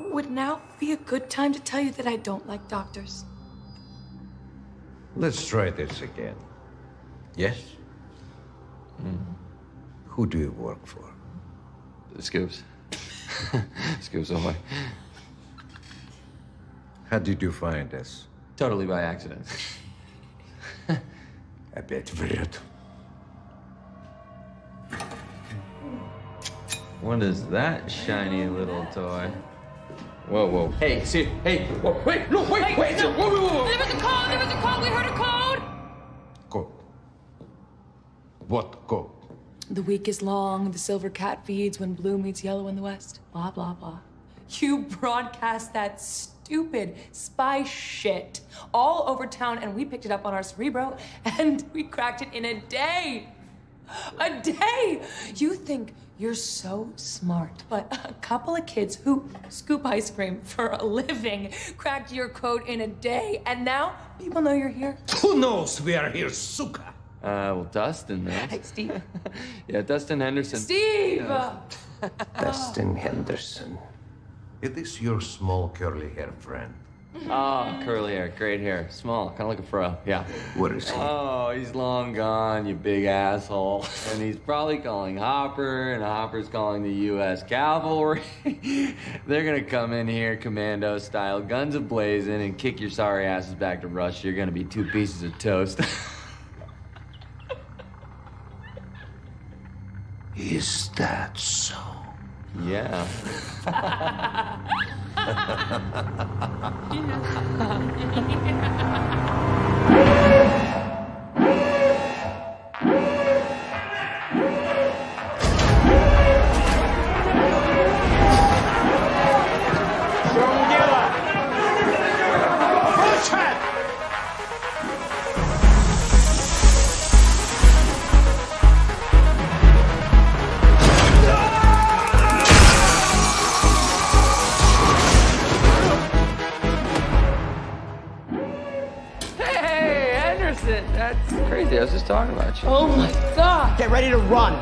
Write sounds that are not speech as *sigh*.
Would now be a good time to tell you that I don't like doctors? Let's try this again. Yes? Mm. Who do you work for? Scoops. Scoops Ahoy. How did you find us? Totally by accident. *laughs* a bit weird. What is that shiny little toy? Whoa, whoa. Hey, see, hey, whoa, wait, no, wait, wait, no. whoa, whoa, whoa. There was a code, there was a code, we heard a code! Code. What code? The week is long, the silver cat feeds when blue meets yellow in the west. Blah, blah, blah. You broadcast that stupid spy shit all over town, and we picked it up on our Cerebro, *laughs* and we cracked it in a day. *laughs* A day! You think you're so smart, but a couple of kids who scoop ice cream for a living cracked your code in a day, and now people know you're here. *laughs* Who knows we are here, suka? Uh, well, Dustin knows. Hey, Steve. *laughs* Yeah, Dustin Henderson. Steve! Dustin Henderson. It is your small curly hair friend. Oh, curly hair, great hair, small, kind of like a fro. Yeah. What is he? Oh, he's long gone, you big asshole. *laughs* And he's probably calling Hopper, and Hopper's calling the U.S. Cavalry. *laughs* They're gonna come in here, commando style, guns ablazing, and kick your sorry asses back to Russia. You're gonna be two pieces of toast. *laughs* Is that so? yeah. Yeah. That's. That's crazy. I was just talking about you. Oh my god. Get ready to run.